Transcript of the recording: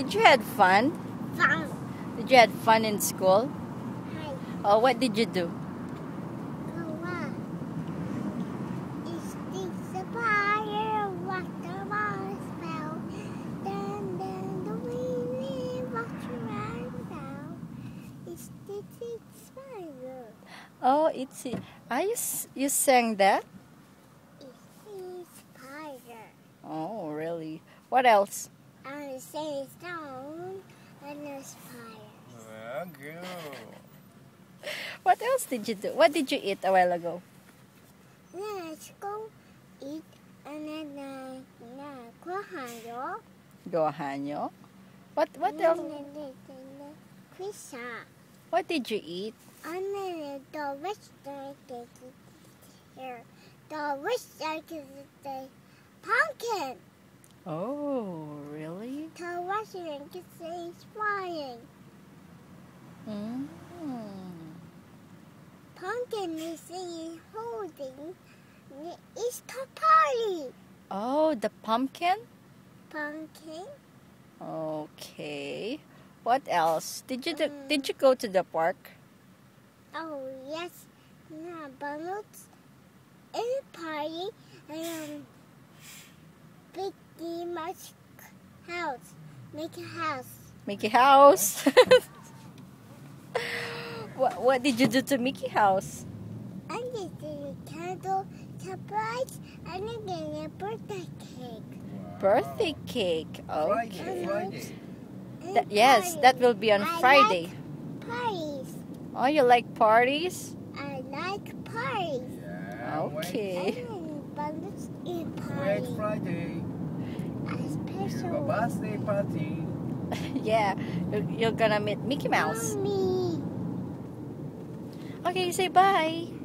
Did you had fun? Fun. Did you had fun in school? Hi. Oh, what did you do? Kawa. Is this the fire? What the ball spell? Then, then the wind walks around now. Is this the fire? Oh, it's Are you you sang that? This fire? Oh, really? What else? I'm stone and there's fire. Well, good. What else did you do? What did you eat a while ago? Let's go eat and then uh, na kuhayo. Gohanyo. What what else? Pizza. What did you eat? And then the western cake here. The western cake is the pumpkin. Oh, really? The western cake is flying. Mm. Pumpkin is in holding. The party. Oh, the pumpkin? Pumpkin. Okay. What else? Did you do, Mm. did you go to the park? Oh yes, na balloons in a party and um, Mickey Mouse house, make a house. Mickey House. what what did you do to Mickey House? And this is a candle surprise and again a birthday cake. Birthday cake. Friday, Okay. Friday. And That, yes, that will be on I Friday. Like parties. Oh, you like parties? I like parties. Yeah. Okay. And balloons in Wait, party. wait Friday. A You have a special birthday party. yeah, you're, you're gonna meet Mickey Mouse. Mommy. Okay, say bye.